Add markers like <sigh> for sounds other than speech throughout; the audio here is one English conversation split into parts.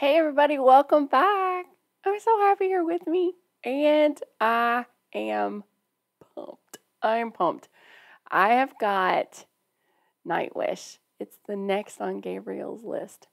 Hey, everybody, welcome back. I'm so happy you're with me, and I am pumped. I am pumped. I have got Nightwish. It's the next on Gabriel's list.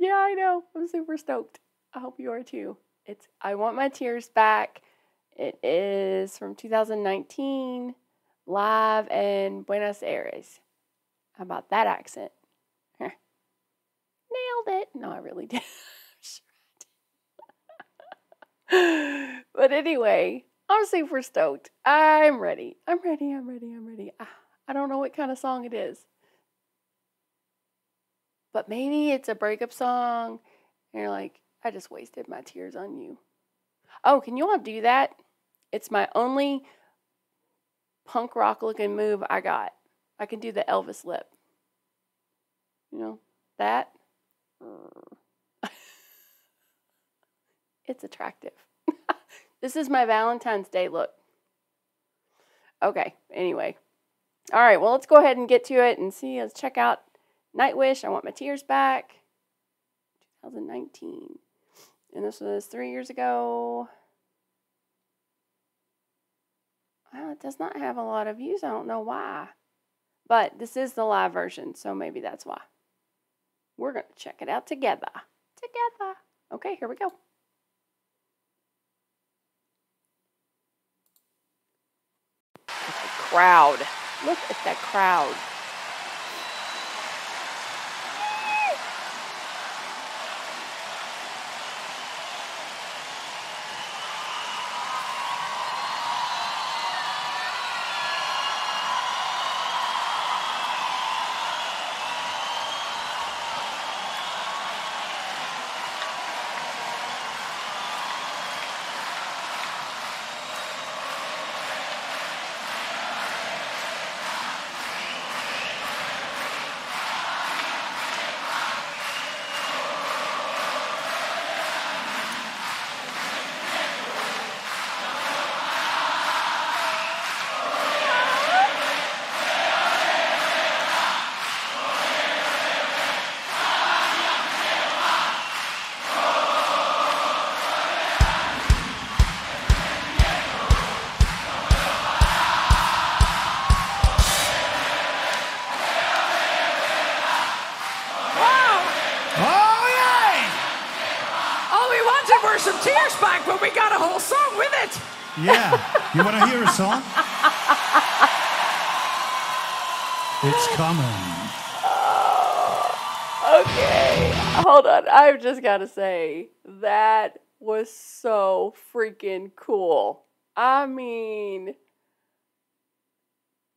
Yeah, I know. I'm super stoked. I hope you are too. It's I Want My Tears Back. It is from 2019, live in Buenos Aires. How about that accent? Nailed it. No, I really <laughs> did. but anyway, I'm super stoked. I'm ready. I'm ready. I'm ready. I'm ready. Ah, I don't know what kind of song it is. But maybe it's a breakup song. And you're like, I just wasted my tears on you. Oh, can you all do that? It's my only punk rock looking move I got. I can do the Elvis lip. You know, that. <laughs> it's attractive. <laughs> this is my Valentine's Day look. Okay, anyway. All right, well, let's go ahead and get to it and see. Let's check out Nightwish. I want my tears back. 2019. And this was three years ago. Well, it does not have a lot of views. I don't know why. But this is the live version, so maybe that's why. We're going to check it out together. Together. Okay, here we go. Crowd. Look at that crowd. Some tears back, but we got a whole song with it. Yeah. You want to hear a song? <laughs> It's coming. Okay, hold on. I've just got to say, that was so freaking cool. I mean,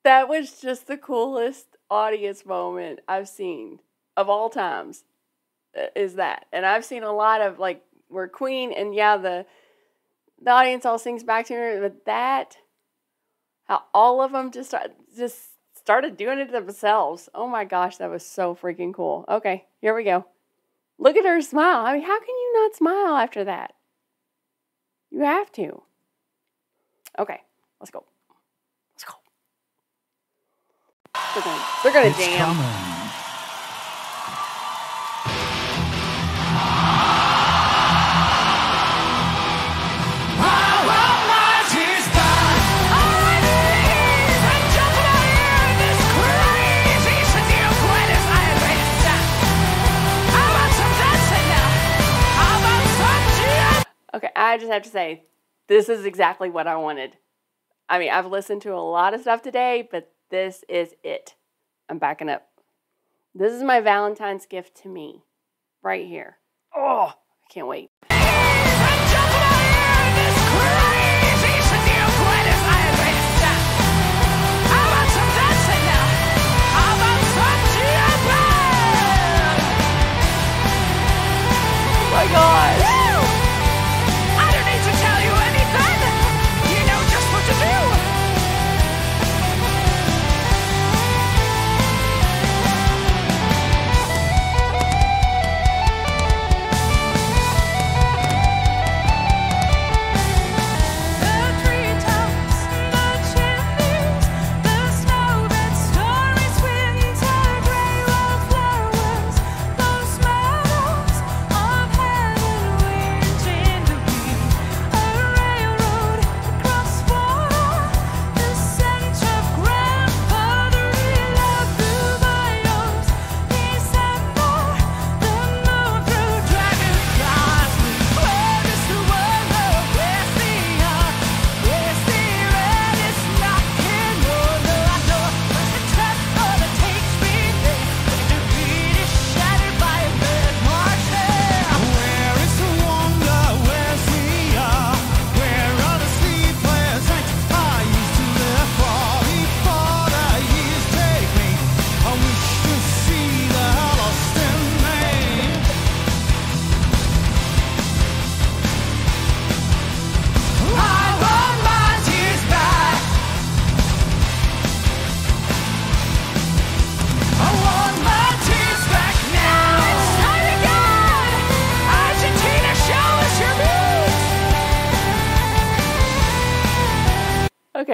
that was just the coolest audience moment I've seen of all times. uh, Is that. And I've seen a lot of like where Queen and yeah, the the audience all sings back to her, but that how all of them just start, just started doing it themselves. Oh my gosh, that was so freaking cool. Okay, here we go. Look at her smile. I mean, how can you not smile after that? You have to. Okay, let's go. Let's go. They're gonna, they're gonna jam. coming. I just have to say, this is exactly what I wanted. I mean, I've listened to a lot of stuff today, but this is it. I'm backing up. This is my Valentine's gift to me, right here. Oh, I can't wait.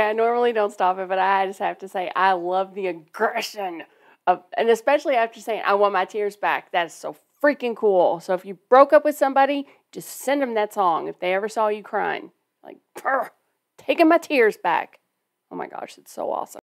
Okay, I normally don't stop it, but I just have to say I love the aggression of, and especially after saying I want my tears back. That is so freaking cool. So if you broke up with somebody, just send them that song. If they ever saw you crying, like taking my tears back. Oh my gosh, it's so awesome.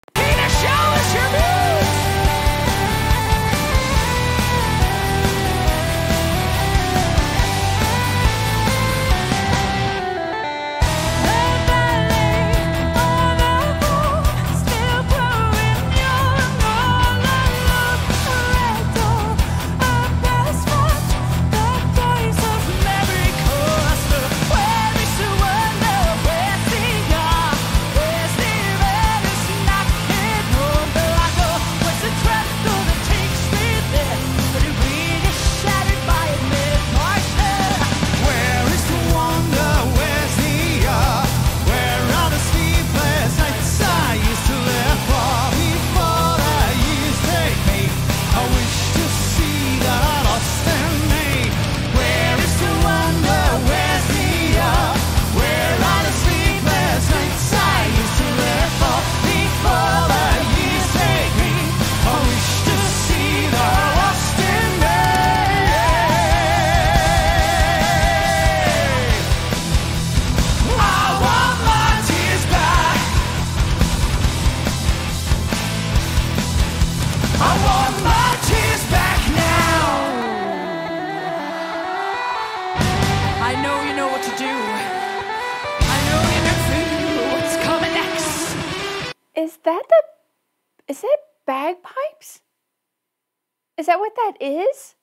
Is that what that is?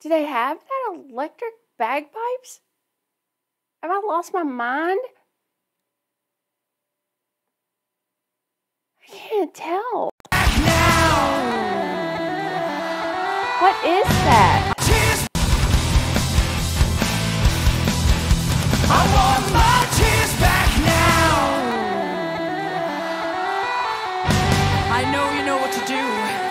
Do they have that electric bagpipes? Have I lost my mind? I can't tell. Now. What is that? Tears. I want my tears back now. I know you know what to do.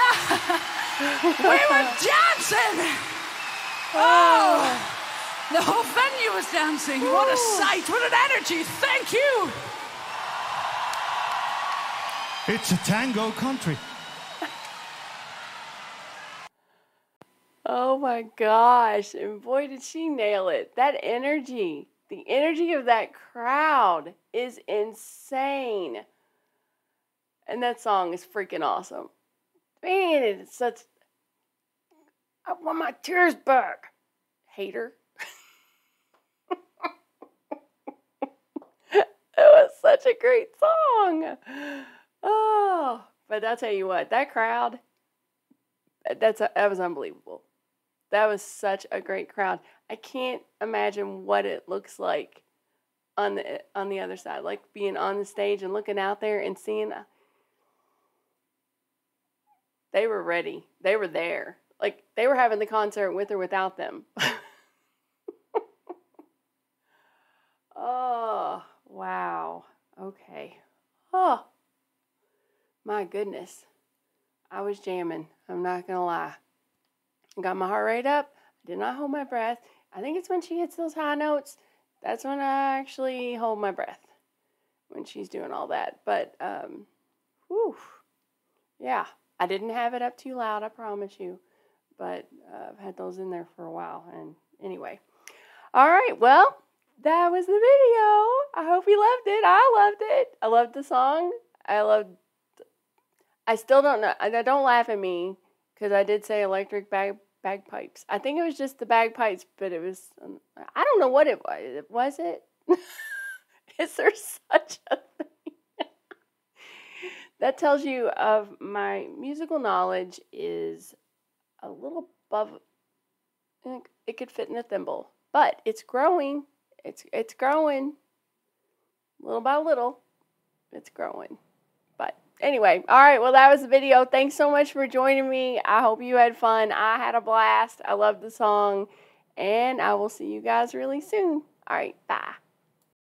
<laughs> we were dancing. Oh, the whole venue was dancing. What a sight! What an energy! Thank you. It's a tango country. Oh my gosh. And boy, did she nail it. That energy, the energy of that crowd is insane. And that song is freaking awesome. Man, it's such. I want my tears back. Hater. it was such a great song. Oh, but I'll tell you what, that crowd, that's a, that was unbelievable. That was such a great crowd. I can't imagine what it looks like on the on the other side, like being on the stage and looking out there and seeing. They were ready. They were there. Like they were having the concert with or without them. <laughs> oh, wow. Okay. Oh, my goodness. I was jamming. I'm not going to lie. Got my heart rate up. I did not hold my breath. I think it's when she hits those high notes. That's when I actually hold my breath when she's doing all that. But, um, whew, yeah, I didn't have it up too loud, I promise you. But uh, I've had those in there for a while. And anyway, all right, well, that was the video. I hope you loved it. I loved it. I loved the song. I loved. I still don't know. I don't laugh at me because I did say electric bag bagpipes. I think it was just the bagpipes, but it was. Um, I don't know what it was. Was it? <laughs> Is there such a? That tells you of my musical knowledge is a little above. It could fit in a thimble, but it's growing. It's it's growing. Little by little, it's growing. But anyway, all right. Well, that was the video. Thanks so much for joining me. I hope you had fun. I had a blast. I love the song, and I will see you guys really soon. All right. Bye.